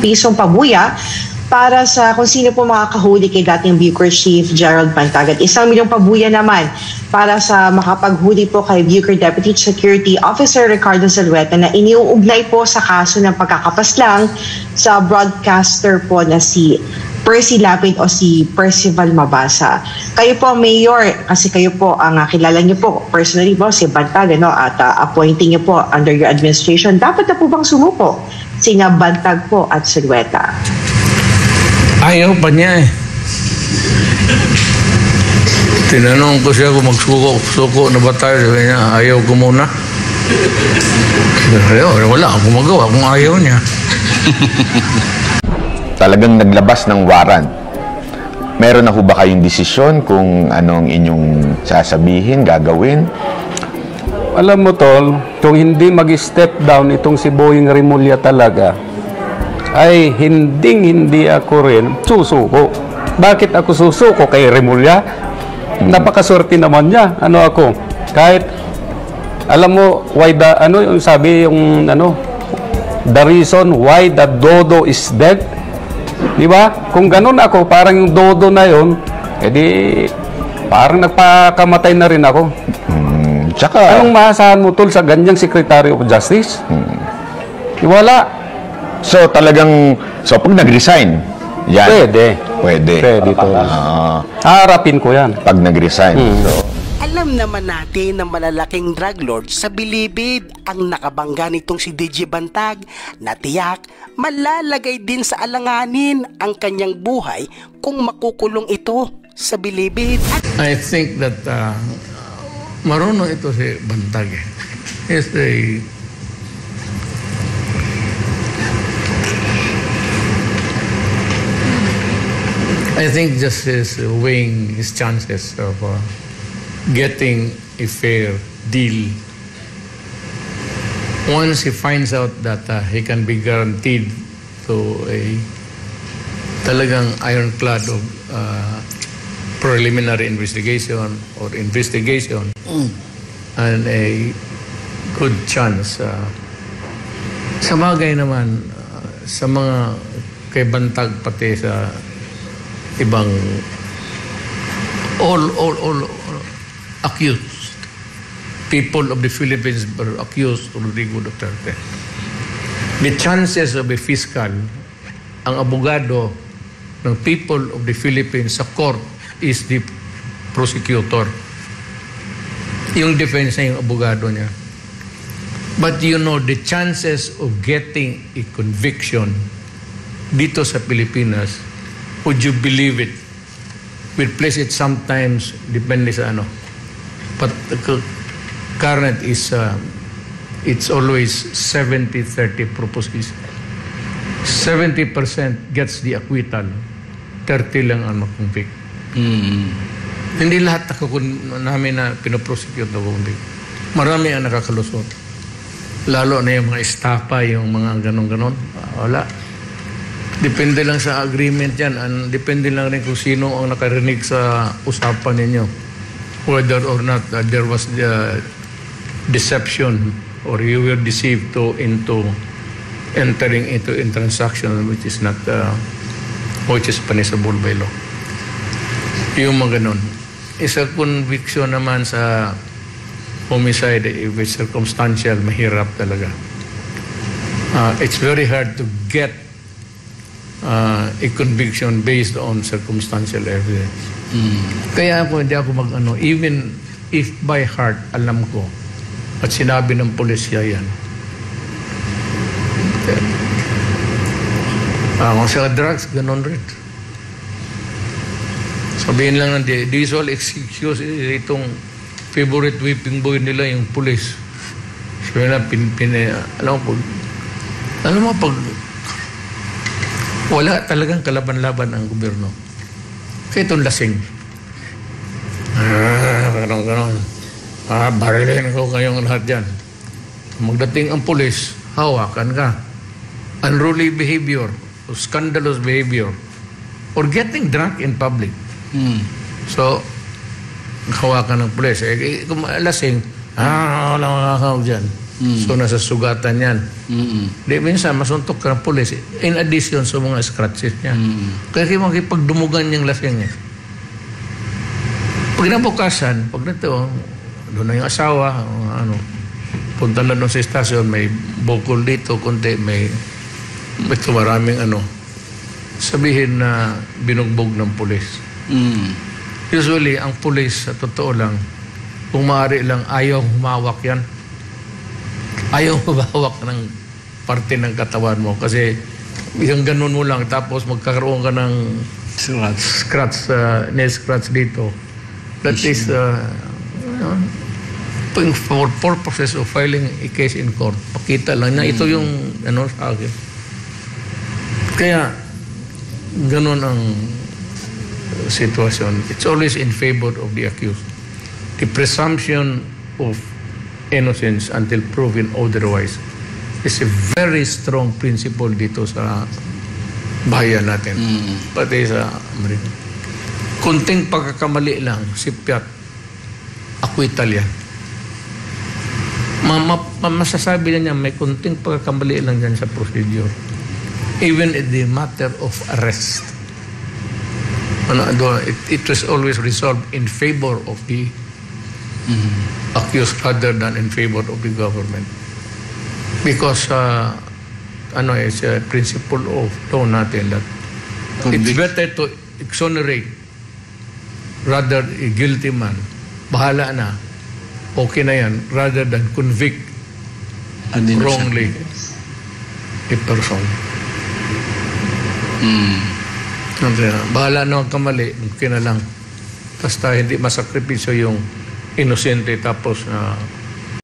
pisong pabuya para sa kung sino po makakahuli kay dating Bucor Chief Gerald Bantag. At isang milyong pabuya naman para sa makapaghuli po kay Bucor Deputy Security Officer Ricardo Zalueta na iniuugnay po sa kaso ng pagkakapaslang sa broadcaster po na si Percy Lapid o si Percival Mabasa. Kayo po, Mayor, kasi kayo po ang uh, kilala niyo po personally po si Bantag ano, at uh, appointing niyo po under your administration. Dapat na po bang sumuko sina Bantag po at Zalueta? Ayaw pa niya eh. Tinanong ko siya kung magsuko-suko na ba tayo. Sabi niya, ayaw ko muna. Ayaw, wala akong magawa kung ayaw niya. Talagang naglabas ng warrant. Meron na ho ba kayong desisyon kung anong inyong sasabihin, gagawin? Alam mo, Tol, kung hindi mag-step down itong si Boying Rimulya talaga, ay hinding hindi ako rin susuko. Bakit ako susuko kay Rimulya? Napakaswerte naman niya. Ano ako? Kahit, alam mo, why the, ano yung sabi yung, ano, the reason why the dodo is dead. Di ba? Kung ganun ako, parang yung dodo na yun, edi, parang nagpakamatay na rin ako. Hmm, tsaka, Anong maasahan mo, Tol, sa ganyang Secretary of Justice? Wala. so talagang, so pag nag-resign, yan. Pwede. Pwede. Pwede, Tol. Ah, Haharapin ko yan. pag nag-resign. So, Alam naman natin na malalaking drug lord sa Bilibid ang nakabangga nitong si DJ Bantag na tiyak malalagay din sa alanganin ang kanyang buhay kung makukulong ito sa Bilibid. I think that uh, marunong ito si Bantag eh. He's a I think just is weighing his chances of uh, getting a fair deal. Once he finds out that uh, he can be guaranteed to a talagang ironclad of uh, preliminary investigation or investigation and a good chance uh, sa bagay naman uh, sa mga kay Bantag pati sa ibang all all, all accused people of the Philippines were accused Rodrigo Duterte the chances of a fiscal ang abogado ng people of the Philippines sa court is the prosecutor. Yung defense niya, yung abogado niya. But you know, the chances of getting a conviction dito sa Pilipinas, would you believe it? We'll place it sometimes, depende sa ano. But the cu- current is, uh, it's always 70-30 proposition. 70% gets the acquittal, 30 lang ang makonvict. Hindi lahat nakakun namin na pinoprosecute na convict. Marami ang nakakalusot. Lalo na yung mga estapa, yung mga ganon-ganon. Wala. Depende lang sa agreement yan. And depende lang rin kung sino ang nakarinig sa usapan ninyo. Whether or not uh, there was uh, deception or you were deceived to into entering into a transaction which is not uh, which is punishable by law. Yung mga ganun. Isa conviction naman sa homicide, it's circumstantial, mahirap talaga. Uh, it's very hard to get uh, a conviction based on circumstantial evidence. Kaya ako, hindi ako mag-ano, even if by heart, alam ko, at sinabi ng pulisya yan, Ah, kung sa drugs, ganun rin. Sabihin lang ng di- this all excuse eh, itong favorite whipping boy nila, yung pulis. Sabi na, pin, pin, alam mo, pag, alam mo, pag wala talagang kalaban-laban ang gobyerno. Kaya itong lasing. Ah, ganon, ganon. Ah, barilin ko kayong lahat dyan. Magdating ang pulis, hawakan ka. Unruly behavior, or scandalous behavior, or getting drunk in public. So, hawakan ng pulis. Eh, eh, kung lasing, ah, wala makakawag dyan. So nasa sugatan yan. Mm. Di minsan masuntok ka ng pulis in addition sa mga scratches niya. Kaya kayo makipagdumugan yung lasing eh. Pag nabukasan, pag nito, doon na yung asawa, ano, punta na doon sa estasyon, may bukol dito, kundi may, may maraming ano, sabihin na binugbog ng pulis. Mm. Usually, ang pulis, sa totoo lang, kung maaari lang, ayaw humawak yan. Ayaw humawak ng parte ng katawan mo. Kasi yung ganun mo lang, tapos magkakaroon ka ng Surat. scratch, uh, nail scratch dito. That is, uh, you know, for purposes of filing a case in court. Pakita lang na ito yung ano sa akin. Kaya, ganun ang sitwasyon. It's always in favor of the accused. The presumption of innocence until proven otherwise is a very strong principle dito sa bayan natin. Pati sa Amerika. Kunting pagkakamali lang, sipyat, acquittal yan. Ma, ma, ma- masasabi na niya may kunting pagkakamali lang dyan sa procedure. Even in the matter of arrest. Ano, do- it, it was always resolved in favor of the accused rather than in favor of the government. Because uh, ano is a principle of law natin that it's better to exonerate rather a guilty man. Bahala na. Okay na yan. Rather than convict An wrongly a person. Na. Bahala na ang kamali. Okay na lang. Basta hindi masakripisyo yung inosente tapos na